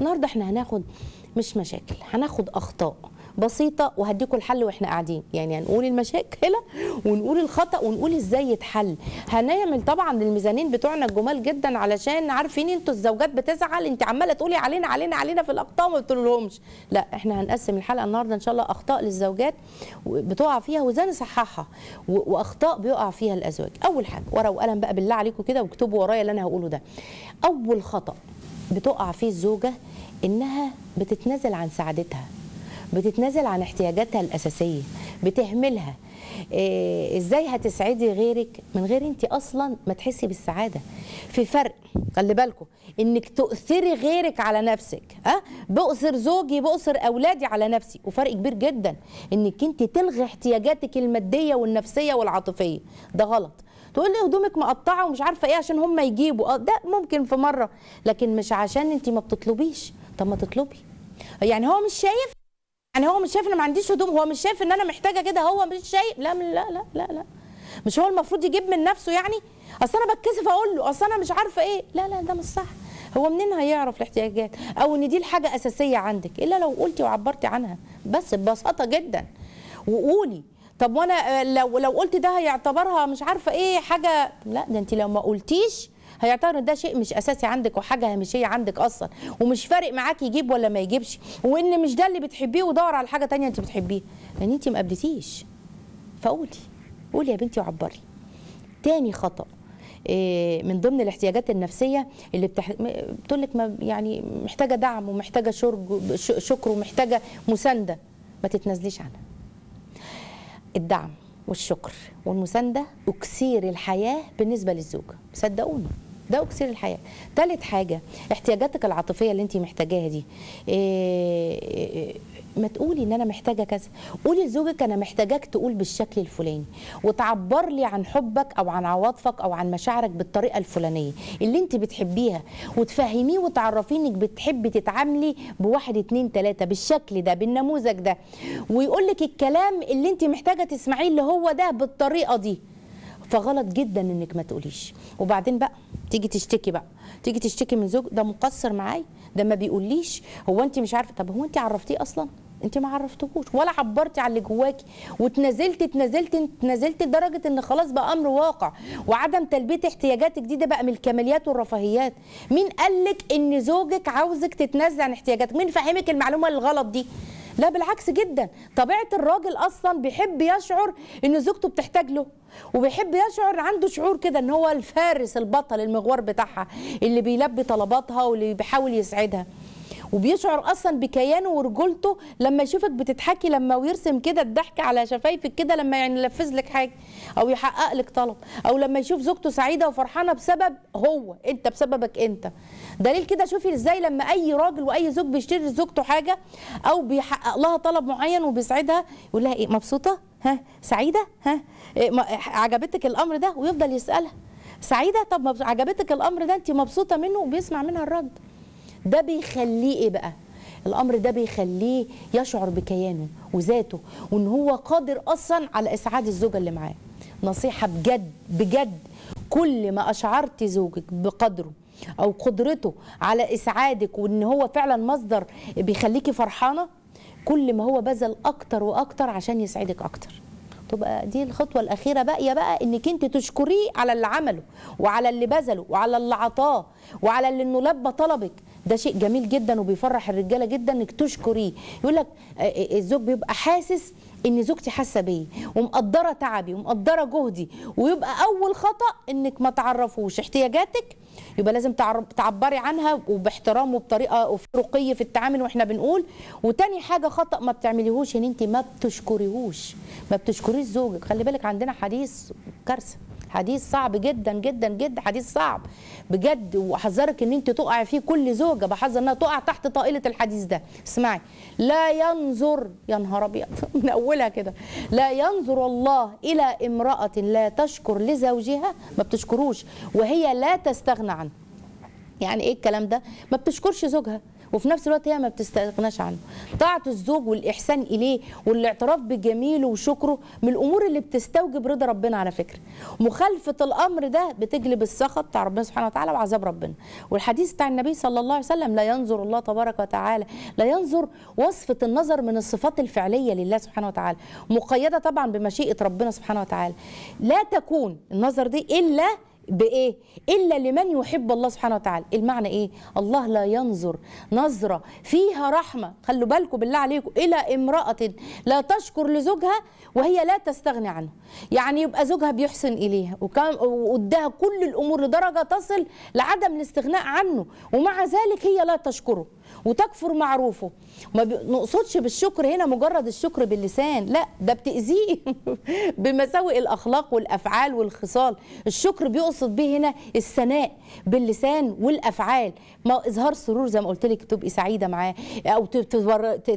النهارده إحنا هناخد مش مشاكل هناخد أخطاء. بسيطة وهديكم الحل وإحنا قاعدين. يعني هنقول المشاكل ونقول الخطأ ونقول إزاي يتحل. هنعمل طبعا الميزانين بتوعنا الجمال جدا علشان عارفين أنتوا الزوجات بتزعل انت عمالة تقولي علينا علينا علينا في الاخطاء ما بتقولهمش لا إحنا هنقسم الحلقة النهارده إن شاء الله أخطاء للزوجات بتقع فيها وازاي نصححها وأخطاء بيقع فيها الأزواج. أول حاجة ورقة وقلم بقى بالله عليكم كده واكتبوا ورايا اللي أنا هقوله ده. أول خطأ بتقع فيه الزوجة إنها بتتنازل عن سعادتها. بتتنازل عن احتياجاتها الأساسية بتهملها. إيه إزاي هتسعدي غيرك من غير انت أصلا ما تحسي بالسعادة؟ في فرق خلي بالكم إنك تؤثري غيرك على نفسك ها؟ بؤثر زوجي بؤثر أولادي على نفسي. وفرق كبير جدا إنك انت تلغي احتياجاتك المادية والنفسية والعاطفية. ده غلط. تقول لي هدومك مقطعة ومش عارفة إيه عشان هم يجيبوا. آه ده ممكن في مرة لكن مش عشان انت ما بتطلبيش. طب ما تطلبي. يعني هو مش شايف يعني هو مش شايف إن ما عنديش هدوم هو مش شايف إن أنا محتاجة كده هو مش شايف. لا لا لا لا لا مش هو المفروض يجيب من نفسه يعني؟ أصل أنا بتكسف أقول له أصل أنا مش عارفة إيه. لا لا ده مش صح. هو منين هيعرف الاحتياجات؟ أو إن دي الحاجة أساسية عندك إلا لو قلتي وعبرتي عنها. بس ببساطة جدا. وقولي طب وأنا لو لو قلت ده هيعتبرها مش عارفة إيه حاجة. لا ده انت لو ما قلتيش هيعتبر إن ده شيء مش أساسي عندك وحاجة هامشية عندك أصلا. ومش فارق معاك يجيب ولا ما يجيبش. وإن مش ده اللي بتحبيه ودور على حاجة تانية أنت بتحبيها لأن أنت ما قبلتيش فقولي. قولي يا بنتي وعبري. تاني خطأ إيه، من ضمن الاحتياجات النفسية اللي بتح... بتقول لك ما يعني محتاجة دعم ومحتاجة شرج شكر ومحتاجة مساندة. ما تتنازليش عنها. الدعم والشكر والمساندة أكسير الحياة بالنسبة للزوجة. صدقوني. ده اكسير الحياة. ثالث حاجة احتياجاتك العاطفية اللي انت محتاجاها دي. إيه ما تقولي إن أنا محتاجة كذا. قولي لزوجك أنا محتاجاك تقول بالشكل الفلاني. وتعبر لي عن حبك أو عن عواطفك أو عن مشاعرك بالطريقة الفلانية. اللي انت بتحبيها. وتفهميه وتعرفيه إنك بتحبي تتعاملي بواحد اتنين تلاتة بالشكل ده بالنموذج ده. ويقول لك الكلام اللي انت محتاجة تسمعيه اللي هو ده بالطريقة دي. فغلط جدا إنك ما تقوليش. وبعدين بقى تيجي تشتكي بقى. تيجي تشتكي من زوج ده مقصر معايا ده ما بيقوليش. هو انت مش عارفة طب هو انت عرفتيه أصلا؟ انت ما عرفتهوش. ولا عبرتي عن اللي جواكي. وتنازلتي تنازلتي تنازلتي لدرجة إن خلاص بقى أمر واقع. وعدم تلبية احتياجاتك دي ده بقى من الكماليات والرفاهيات. مين قال لك إن زوجك عاوزك تتنازلي عن احتياجاتك؟ مين فهمك المعلومة الغلط دي؟ لا بالعكس جدا. طبيعة الراجل أصلا بيحب يشعر ان زوجته بتحتاج له وبيحب يشعر عنده شعور كده إن هو الفارس البطل المغوار بتاعها اللي بيلبي طلباتها واللي بيحاول يسعدها. وبيشعر أصلا بكيانه ورجولته لما يشوفك بتضحكي لما ويرسم كده الضحك على شفايفك كده لما يعني ينفذ لك حاجة أو يحقق لك طلب أو لما يشوف زوجته سعيدة وفرحانة بسبب هو أنت بسببك أنت. دليل كده شوفي إزاي لما أي راجل وأي زوج بيشتري لزوجته حاجة أو بيحقق لها طلب معين وبيسعدها يقول لها إيه مبسوطة؟ ها؟ سعيدة؟ ها؟ إيه عجبتك الأمر ده؟ ويفضل يسألها. سعيدة؟ طب عجبتك الأمر ده؟ أنت مبسوطة منه؟ وبيسمع منها الرد. ده بيخليه إيه بقى؟ الأمر ده بيخليه يشعر بكيانه وذاته وإن هو قادر أصلا على إسعاد الزوجة اللي معاه. نصيحة بجد بجد كل ما أشعرت زوجك بقدره أو قدرته على إسعادك وإن هو فعلا مصدر بيخليكي فرحانة كل ما هو بذل أكتر وأكتر عشان يسعدك أكتر. تبقى دي الخطوة الأخيرة باقيه بقى إنك أنت تشكريه على اللي عمله وعلى اللي بذله وعلى اللي عطاه وعلى اللي إنه لبى طلبك. ده شيء جميل جدا وبيفرح الرجالة جدا إنك تشكريه. يقول لك آه، آه، الزوج بيبقى حاسس إن زوجتي حاسة بيا ومقدرة تعبي ومقدرة جهدي ويبقى أول خطأ إنك ما تعرفوش. احتياجاتك؟ يبقى لازم تعبري عنها وباحترام وبطريقة رقي في التعامل وإحنا بنقول. وتاني حاجة خطأ ما بتعمليهوش إن أنت ما بتشكريهوش. ما بتشكريش زوجك. خلي بالك عندنا حديث كارثة. حديث صعب جدا جدا جدا حديث صعب. بجد وحذرك إن أنت تقعي فيه كل زوجة بحذر إنها تقع تحت طائلة الحديث ده. اسمعي. لا ينظر يا نهار أبيض من أولها كده. لا ينظر الله إلى امرأة لا تشكر لزوجها ما بتشكروش. وهي لا تستغنى عنه. يعني إيه الكلام ده؟ ما بتشكرش زوجها. وفي نفس الوقت هي ما بتستغناش عنه. طاعة الزوج والإحسان إليه والاعتراف بجميله وشكره من الأمور اللي بتستوجب رضا ربنا على فكرة. مخالفة الأمر ده بتجلب السخط بتاع ربنا سبحانه وتعالى وعذاب ربنا. والحديث بتاع النبي صلى الله عليه وسلم لا ينظر الله تبارك وتعالى لا ينظر وصفة النظر من الصفات الفعلية لله سبحانه وتعالى. مقيدة طبعا بمشيئة ربنا سبحانه وتعالى. لا تكون النظر دي إلا بإيه؟ إلا لمن يحب الله سبحانه وتعالى. المعنى إيه؟ الله لا ينظر نظرة فيها رحمة. خلوا بالكم بالله عليكم. إلى امرأة لا تشكر لزوجها وهي لا تستغني عنه. يعني يبقى زوجها بيحسن إليها. وكان واداها كل الأمور لدرجة تصل لعدم الاستغناء عنه. ومع ذلك هي لا تشكره. وتكفر معروفه. ما نقصدش بالشكر هنا مجرد الشكر باللسان لا ده بتأذيه بمساوئ الأخلاق والأفعال والخصال. الشكر بيقصد به هنا الثناء باللسان والأفعال. ما إظهار سرور زي ما قلت لك تبقي سعيدة معاه. أو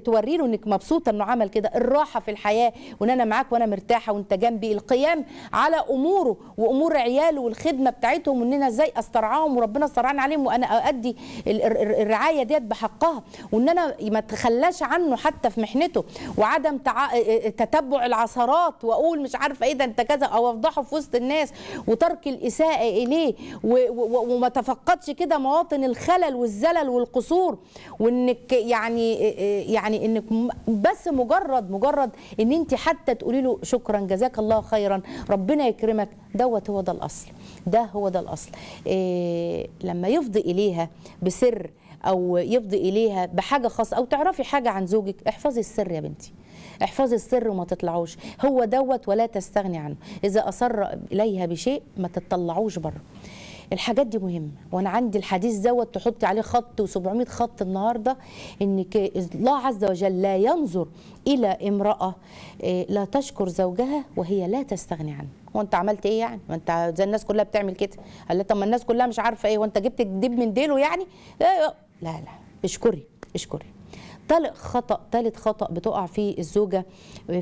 توري له إنك مبسوطة إنه عمل كده. الراحة في الحياة وإن أنا معاك وأنا مرتاحة وأنت جنبي. القيام على أموره وأمور عياله والخدمة بتاعتهم وإن أنا إزاي أسترعاهم وربنا استرعاني عليهم وأنا أؤدي الرعاية ديت بحقها وإن أنا ما تخلاش عنه حتى في محنته وعدم تع... تتبع العثرات وأقول مش عارفة إيه ده أنت كذا أو أفضحه في وسط الناس وترك الإساءة إليه و... و... وما تفقدش كده مواطن الخلل والزلل والقصور وإنك يعني يعني إنك بس مجرد مجرد إن أنت حتى تقولي له شكرا جزاك الله خيرا ربنا يكرمك دوت هو ده الأصل ده هو ده الأصل. إيه لما يفضي إليها بسر أو يفضي إليها بحاجة خاصة أو تعرفي حاجة عن زوجك احفظي السر يا بنتي. احفظي السر وما تطلعوش. هو دوت ولا تستغني عنه. إذا أصر إليها بشيء ما تطلعوش بره. الحاجات دي مهمة. وأنا عندي الحديث دوت تحطي عليه خط و700 خط النهارده انك الله عز وجل لا ينظر إلى امرأة لا تشكر زوجها وهي لا تستغني عنه. هو انت عملت إيه يعني؟ ما انت زي الناس كلها بتعمل كده. قال طب ما الناس كلها مش عارفة إيه. وأنت جبت الدب من ديله يعني؟ لا لا. اشكري اشكري. ثالث خطأ ثالث خطأ بتقع فيه الزوجة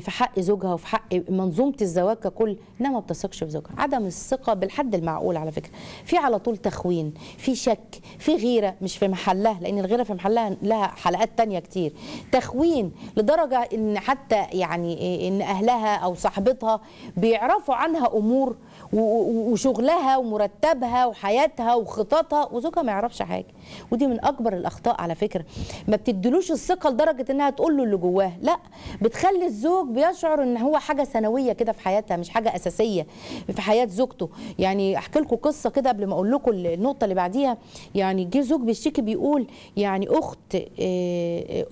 في حق زوجها وفي حق منظومة الزواج ككل إنها ما بتثقش في زوجها. عدم الثقة بالحد المعقول على فكرة. في على طول تخوين في شك في غيرة مش في محلها لأن الغيرة في محلها لها حلقات تانية كتير. تخوين لدرجة إن حتى يعني إن أهلها أو صاحبتها بيعرفوا عنها أمور وشغلها ومرتبها وحياتها وخططها. وزوجها ما يعرفش حاجة. ودي من أكبر الأخطاء على فكرة. ما بتدلوش الثقة لدرجة إنها تقول له اللي جواه. لا بتخلي الزوج بيشعر إن هو حاجة ثانويه كده في حياتها مش حاجة أساسية في حياة زوجته. يعني أحكي لكم قصة كده قبل ما أقول لكم النقطة اللي بعديها. يعني جه زوج بيشتكي بيقول يعني أخت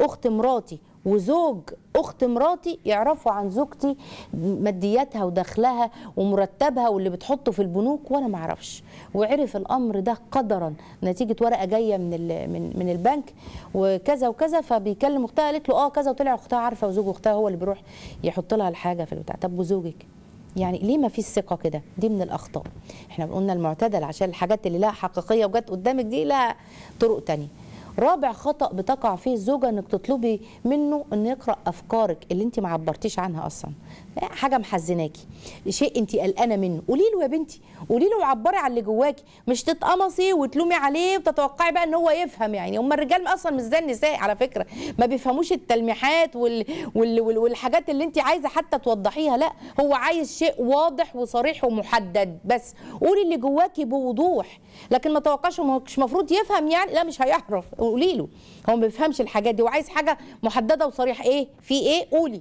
أخت مراتي وزوج أخت مراتي يعرفوا عن زوجتي مادياتها ودخلها ومرتبها واللي بتحطه في البنوك وأنا ما أعرفش. وعرف الأمر ده قدرا. نتيجة ورقة جاية من من من البنك وكذا وكذا فبيكلم أختها قالت له آه كذا وطلع أختها عارفة وزوج أختها هو اللي بيروح يحط لها الحاجة في البتاع. طب وزوجك؟ يعني ليه ما فيش ثقة كده؟ دي من الأخطاء. إحنا قلنا المعتدل عشان الحاجات اللي لها حقيقية وجت قدامك دي لها طرق تانية. رابع خطأ بتقع فيه الزوجة إنك تطلبي منه انه يقرأ أفكارك اللي أنت ما عبرتيش عنها أصلا. حاجة محزناكي. شيء أنت قلقانة منه. قولي له يا بنتي. قولي له وعبري على اللي جواكي مش تتقمصي وتلومي عليه وتتوقعي بقى إن هو يفهم يعني. هم الرجال أصلا مش زي النساء على فكرة. ما بيفهموش التلميحات وال... وال... وال... والحاجات اللي أنت عايزة حتى توضحيها. لا هو عايز شيء واضح وصريح ومحدد بس. قولي اللي جواكي بوضوح. لكن ما توقعش مش المفروض يفهم يعني. لا مش هيعرف. قولي له. هو ما بيفهمش الحاجات دي وعايز حاجة محددة وصريح إيه؟ في إيه؟ قولي.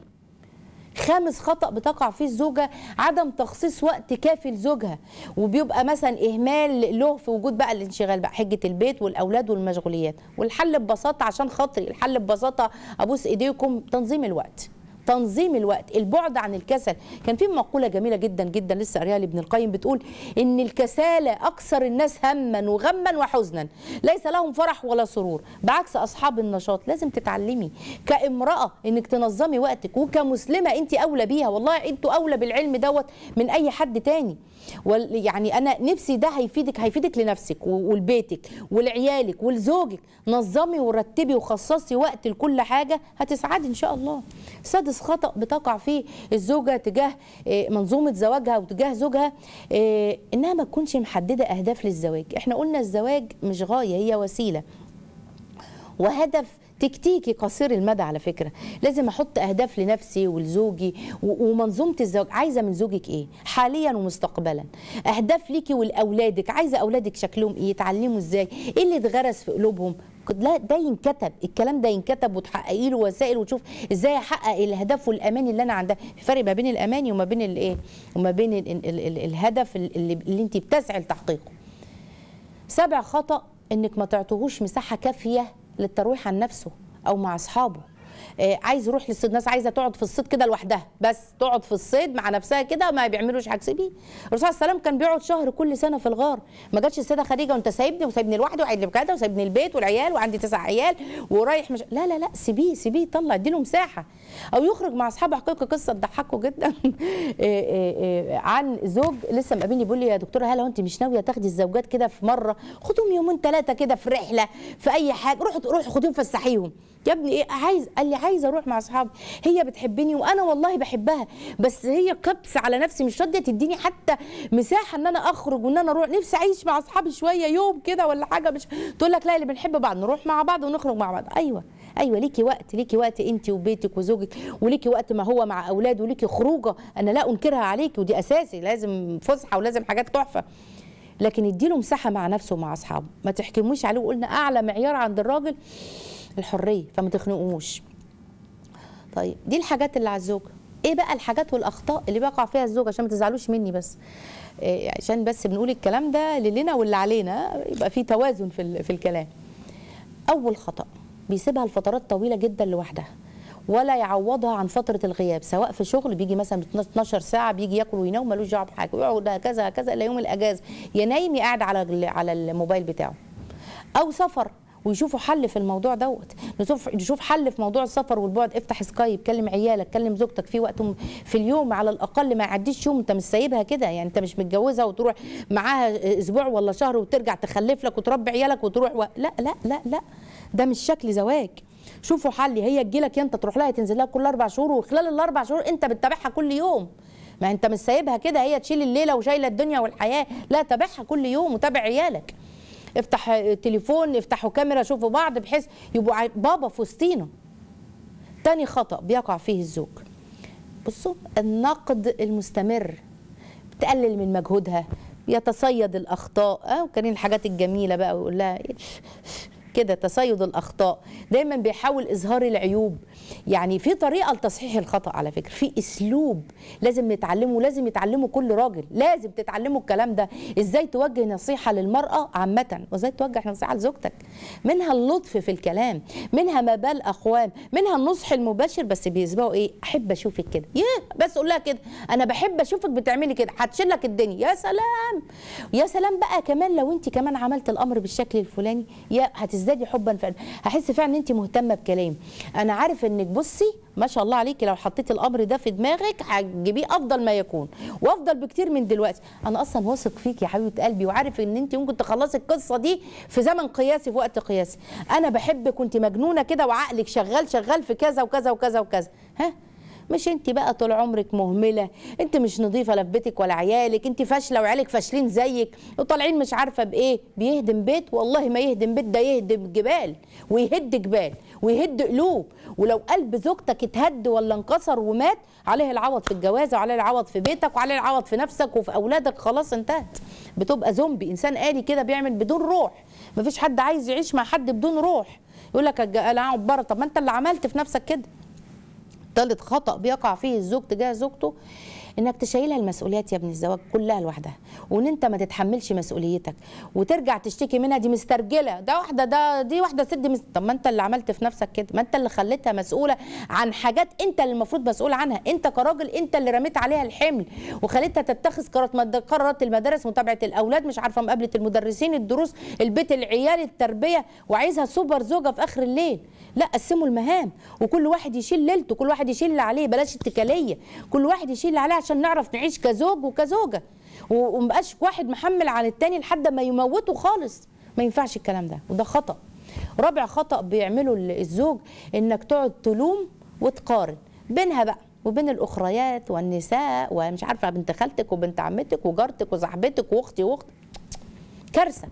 خامس خطأ بتقع فيه الزوجة عدم تخصيص وقت كافي لزوجها. وبيبقى مثلا إهمال له في وجود بقى الانشغال بقى حجة البيت والأولاد والمشغوليات. والحل ببساطة عشان خاطري الحل ببساطة أبوس إيديكم تنظيم الوقت. تنظيم الوقت البعد عن الكسل. كان في مقولة جميلة جدا جدا لسه قاريها لابن القيم بتقول إن الكسالى أكثر الناس هما وغما وحزنا ليس لهم فرح ولا سرور. بعكس أصحاب النشاط لازم تتعلمي كامرأة إنك تنظمي وقتك وكمسلمة أنت أولى بيها. والله أنتوا أولى بالعلم دوت من أي حد تاني. يعني أنا نفسي ده هيفيدك هيفيدك لنفسك ولبيتك ولعيالك ولزوجك. نظمي ورتبي وخصصي وقت لكل حاجة هتسعدي إن شاء الله. سادس خطأ بتقع فيه الزوجة تجاه منظومة زواجها وتجاه زوجها إنها ما تكونش محددة أهداف للزواج. إحنا قلنا الزواج مش غاية هي وسيلة. وهدف تكتيكي قصير المدى على فكرة. لازم أحط أهداف لنفسي ولزوجي و- ومنظومة الزواج. عايزة من زوجك إيه؟ حاليا ومستقبلا. أهداف ليكي ولأولادك. عايزة أولادك شكلهم إيه؟ يتعلموا إزاي؟ إيه اللي اتغرس في قلوبهم؟ لا ده ينكتب. الكلام ده ينكتب وتحققي له وسائل وتشوف إزاي احقق الاهداف والاماني اللي أنا عندها. في فرق ما بين الاماني وما بين الايه وما بين ال ال ال ال الهدف اللي, اللي أنت بتسعي لتحقيقه. سابع خطأ إنك ما تعطوهوش مساحة كافية للترويح عن نفسه أو مع أصحابه. عايز يروح للصيد. ناس عايزة تقعد في الصيد كده لوحدها. بس تقعد في الصيد مع نفسها كده ما بيعملوش حاجة. سيبيه. الرسول عليه وسلم كان بيقعد شهر كل سنة في الغار. ما جاتش السيدة خديجة وانت سايبني وسايبني لوحدي لي بكده وسايبني البيت والعيال وعندي تسع عيال ورايح مش. لا لا لا سيبيه سيبيه طلع اديله مساحه أو يخرج مع أصحابه. لكم قصة تضحكوا جدا. آه، آه، آه، عن زوج لسه مقابلني بيقول لي يا دكتورة هلا أنت مش ناوية تاخدي الزوجات كده في مرة؟ خدهم يومين ثلاثة كده في رحلة في أي حاجة. روحوا روحوا خديهم فسحيهم. يا ابني إيه عايز قال لي عايزه أروح مع اصحابي. هي بتحبني وأنا والله بحبها بس هي كبس على نفسي مش راضية تديني حتى مساحة ان أنا اخرج وان أنا أروح. نفسي اعيش مع اصحابي شوية يوم كده ولا حاجة مش تقول لك لا اللي بنحب بعض نروح مع بعض ونخرج مع بعض. أيوه أيوه ليكي وقت ليكي وقت انت وبيتك وزوجك وليكي وقت ما هو مع اولاده وليكي خروجة أنا لا أنكرها عليكي ودي أساسي لازم فسحة ولازم حاجات تحفة. لكن اديله مساحة مع نفسه ومع أصحابه. ما تحكموش عليه وقلنا أعلى معيار عند الراجل الحرية فما تخنقوش. طيب دي الحاجات اللي على الزوج إيه بقى الحاجات والأخطاء اللي بيقع فيها الزوج عشان ما تزعلوش مني بس. إيه عشان بس بنقول الكلام ده لنا واللي علينا يبقى في توازن في في الكلام. أول خطأ بيسيبها لفترات طويلة جدا لوحدها ولا يعوضها عن فترة الغياب سواء في شغل بيجي مثلا 12 ساعة بيجي ياكل وينام ملوش دعوة بحاجة ويقعد هكذا هكذا إلى يوم الأجازة. يا نايم يا قاعد على على الموبايل بتاعه. أو سفر ويشوفوا حل في الموضوع دوت. نشوف حل في موضوع السفر والبعد. افتح سكايب كلم عيالك كلم زوجتك في وقت في اليوم على الأقل ما يعديش يوم انت مش سايبها كده. يعني انت مش متجوزها وتروح معاها أسبوع ولا شهر وترجع تخلف لك وتربي عيالك وتروح و... لا لا لا لا. ده مش شكل زواج. شوفوا حل. هي تجيلك انت تروح لها تنزل لها كل أربع شهور وخلال الأربع شهور انت بتتابعها كل يوم. ما انت مش سايبها كده. هي تشيل الليلة وشايلة الدنيا والحياة. لا تابعها كل يوم وتابع عيالك. افتح تليفون افتحوا كاميرا شوفوا بعض بحيث يبقوا بابا في وسطينا تاني خطأ بيقع فيه الزوج. بصوا النقد المستمر بتقلل من مجهودها يتصيد الأخطاء آه وكان الحاجات الجميلة بقى ويقول لها كده تصيد الأخطاء. دايما بيحاول إظهار العيوب. يعني في طريقة لتصحيح الخطأ على فكرة. في أسلوب لازم نتعلمه لازم يتعلمه كل راجل. لازم تتعلموا الكلام ده. إزاي توجه نصيحة للمرأة عامة؟ وإزاي توجه نصيحة لزوجتك؟ منها اللطف في الكلام منها ما بال منها النصح المباشر. بس بيسبقوا إيه؟ أحب أشوفك كده. ياه بس قول لها كده. أنا بحب أشوفك بتعملي كده. هتشيل لك الدنيا. يا سلام! يا سلام بقى كمان لو أنت كمان عملت الأمر بالشكل الفلاني. يا! هتزدادي حبا فعلا. هحس فعلا إن انت مهتمة بكلامي. أنا عارف إنك بصي ما شاء الله عليكي لو حطيتي الأمر ده في دماغك هتجيبيه أفضل ما يكون وأفضل بكتير من دلوقتي. أنا أصلا واثق فيك يا حبيبة قلبي وعارف إن انت ممكن تخلصي القصة دي في زمن قياسي في وقت قياسي. أنا بحبك وانت مجنونة كده وعقلك شغال شغال في كذا وكذا وكذا وكذا. ها؟ مش انت بقى طول عمرك مهملة انت مش نظيفة لا بيتك ولا عيالك انت فاشلة وعيالك فاشلين زيك وطالعين مش عارفة بإيه؟ بيهدم بيت؟ والله ما يهدم بيت ده يهدم جبال ويهد جبال ويهد قلوب ولو قلب زوجتك اتهد ولا انكسر ومات عليه العوض في الجوازه وعليه العوض في بيتك وعليه العوض في نفسك وفي أولادك خلاص انتهت. بتبقى زومبي إنسان آلي كده بيعمل بدون روح مفيش حد عايز يعيش مع حد بدون روح. يقول لك أنا اقعد بره طب ما انت اللي عملت في نفسك كده. ثالث خطأ بيقع فيه الزوج تجاه زوجته إنك تشيلها المسؤوليات يا ابن الزواج كلها لوحدها وإن أنت ما تتحملش مسؤوليتك وترجع تشتكي منها دي مسترجلة ده واحدة ده دي واحدة ست مست... طب ما أنت اللي عملت في نفسك كده ما أنت اللي خليتها مسؤولة عن حاجات أنت اللي المفروض مسؤول عنها أنت كراجل أنت اللي رميت عليها الحمل وخليتها تتخذ قرارات قرارات المدارس متابعة الأولاد مش عارفة مقابلة المدرسين الدروس البيت العيال التربية وعايزها سوبر زوجة في آخر الليل. لا قسموا المهام وكل واحد يشيل ليلته كل واحد يشيل اللي عليه بلاش اتكالية كل واحد يشيل اللي عليه عشان نعرف نعيش كزوج وكزوجة. ومبقاش واحد محمل عن التاني لحد ما يموته خالص. ما ينفعش الكلام ده. وده خطأ. رابع خطأ بيعمله ال- الزوج إنك تقعد تلوم وتقارن بينها بقى وبين الأخريات والنساء ومش عارفة بنت خالتك وبنت عمتك وجارتك وصاحبتك وأختي واختك كارثة.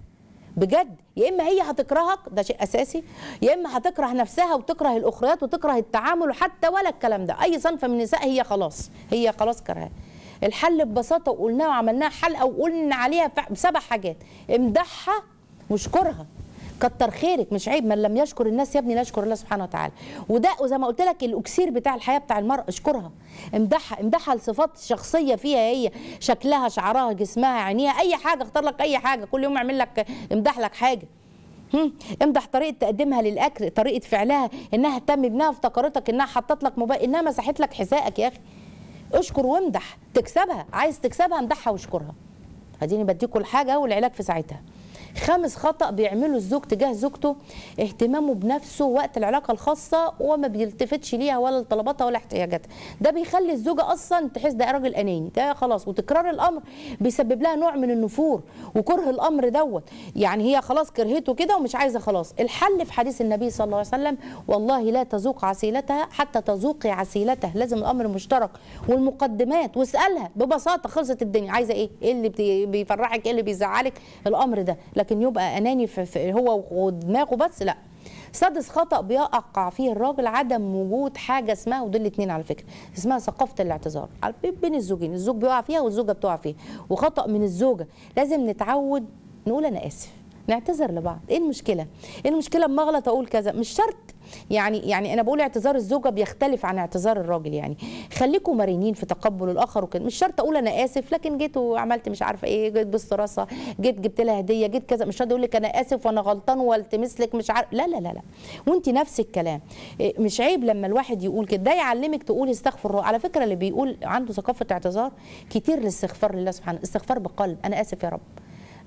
بجد. يا إما هي هتكرهك ده شيء أساسي. يا إما هتكره نفسها وتكره الأخريات وتكره التعامل وحتى ولا الكلام ده. أي صنف من النساء هي خلاص هي خلاص كرهاه الحل ببساطة وقلناه وعملناها حلقة وقلنا عليها سبع حاجات. امدحها واشكرها. كتر خيرك مش عيب. من لم يشكر الناس يا ابني لا يشكر الله سبحانه وتعالى. وده وزي ما قلت لك الأكسير بتاع الحياة بتاع المرأة اشكرها. امدحها امدحها لصفات شخصية فيها هي شكلها شعرها جسمها عينيها أي حاجة اختار لك أي حاجة. كل يوم اعمل لك امدح لك حاجة. امدح طريقة تقديمها للأكل طريقة فعلها إنها اهتم بانها افتكرتك إنها حطت لك موبايل إنها مسحت لك حذائك يا أخي. اشكر وامدح. تكسبها. عايز تكسبها امدحها واشكرها. اديني بديكوا الحاجة والعلاج في ساعتها. خامس خطأ بيعمله الزوج تجاه زوجته اهتمامه بنفسه وقت العلاقة الخاصة وما بيلتفتش ليها ولا لطلباتها ولا احتياجاتها. ده بيخلي الزوجة أصلا تحس ده راجل أناني. ده خلاص وتكرار الأمر بيسبب لها نوع من النفور وكره الأمر دوت. يعني هي خلاص كرهته كده ومش عايزة خلاص. الحل في حديث النبي صلى الله عليه وسلم والله لا تذوق عسيلتها حتى تذوقي عسيلته لازم الأمر مشترك. والمقدمات واسألها. ببساطة خلصت الدنيا. عايزة إيه؟ إيه اللي بي- بيفرحك؟ إيه اللي بيزعلك؟ الأمر ده. لكن يبقى أناني في هو ودماغه بس لا. سادس خطأ بيقع فيه الراجل عدم وجود حاجة اسمها ودول الاتنين على فكرة اسمها ثقافة الاعتذار. بين الزوجين الزوج بيقع فيها والزوجة بتقع فيها. وخطأ من الزوجة لازم نتعود نقول أنا آسف نعتذر لبعض. إيه المشكلة؟ إيه المشكلة أما أغلط أقول كذا؟ مش شرط يعني يعني أنا بقول اعتذار الزوجة بيختلف عن اعتذار الراجل يعني. خليكم مرنين في تقبل الآخر وكده. مش شرط أقول أنا آسف لكن جيت وعملت مش عارفة إيه جيت بص راسها جيت جبت لها هدية جيت كذا. مش شرط أقول لك أنا آسف وأنا غلطان والتمس لك مش عارف. لا لا لا لا. وأنت نفس الكلام. إيه، مش عيب لما الواحد يقول كده. ده يعلمك تقول استغفر الله. على فكرة اللي بيقول عنده ثقافة اعتذار كتير للاستغفار لله سبحانه استغفار بقلب. أنا آسف يا رب.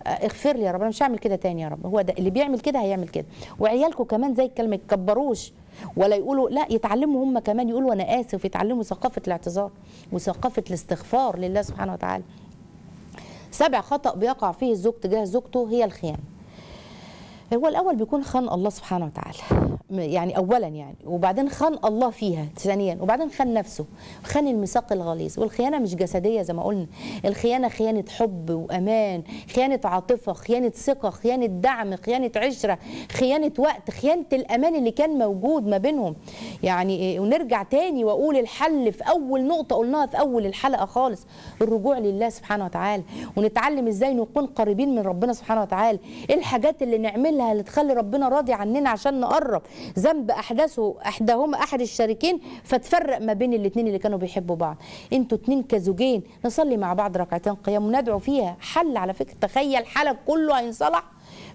اغفر لي يا رب أنا مش هعمل كده تاني يا رب. هو ده اللي بيعمل كده هيعمل كده. وعيالكم كمان زي الكلمة يتكبروش ولا يقولوا لا يتعلموا هم كمان. يقولوا أنا آسف يتعلموا ثقافة الاعتذار وثقافة الاستغفار لله سبحانه وتعالى. سبع خطأ بيقع فيه الزوج تجاه زوجته هي الخيانة. هو الأول بيكون خان الله سبحانه وتعالى. يعني اولا يعني. وبعدين خان الله فيها ثانيا. وبعدين خان نفسه. خان الميثاق الغليظ. والخيانة مش جسدية زي ما قلنا. الخيانة خيانة حب وأمان خيانة عاطفة خيانة ثقة خيانة دعم خيانة عشرة خيانة وقت خيانة الأمان اللي كان موجود ما بينهم. يعني إيه، ونرجع تاني وأقول الحل في أول نقطة قلناها في أول الحلقة خالص. الرجوع لله سبحانه وتعالى. ونتعلم إزاي نكون قريبين من ربنا سبحانه وتعالى. إيه الحاجات اللي نعملها اللي تخلي ربنا راضي عننا عشان نقرب؟ ذنب احدثه احداهما أحد الشريكين فتفرق ما بين الاثنين اللي كانوا بيحبوا بعض. أنتوا اتنين كزوجين نصلي مع بعض ركعتين قيام وندعو فيها حل. على فكرة تخيل حالك كله هينصلح.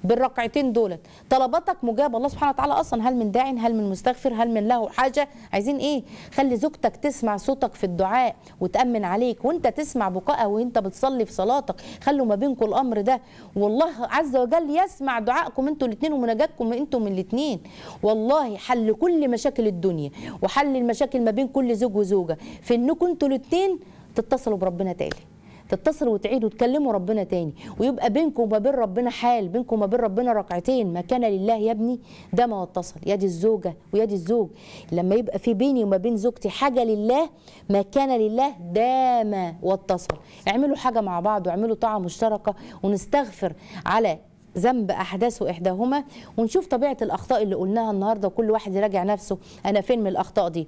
بالركعتين دولت. طلباتك مجابه الله سبحانه وتعالى أصلا. هل من داع؟ هل من مستغفر؟ هل من له حاجة؟ عايزين إيه؟ خلي زوجتك تسمع صوتك في الدعاء وتأمن عليك. وأنت تسمع بكائها وأنت بتصلي في صلاتك. خلوا ما بينكم الأمر ده. والله عز وجل يسمع دعائكم أنتوا الاثنين ومناجاتكم أنتوا الاثنين والله حل كل مشاكل الدنيا وحل المشاكل ما بين كل زوج وزوجة. في انكم أنتوا الاثنين تتصلوا بربنا تاني. تتصلوا وتعيدوا وتكلموا ربنا تاني. ويبقى بينكم وما بين ربنا حال بينكم وما بين ربنا ركعتين. ما كان لله يا ابني ده ما اتصل. يدي الزوجة ويدي الزوج. لما يبقى في بيني وما بين زوجتي حاجة لله ما كان لله دام واتصل. اعملوا حاجة مع بعض واعملوا طاعة مشتركة ونستغفر على ذنب أحداثه إحداهما. ونشوف طبيعة الأخطاء اللي قلناها النهارده وكل واحد يراجع نفسه. أنا فين من الأخطاء دي؟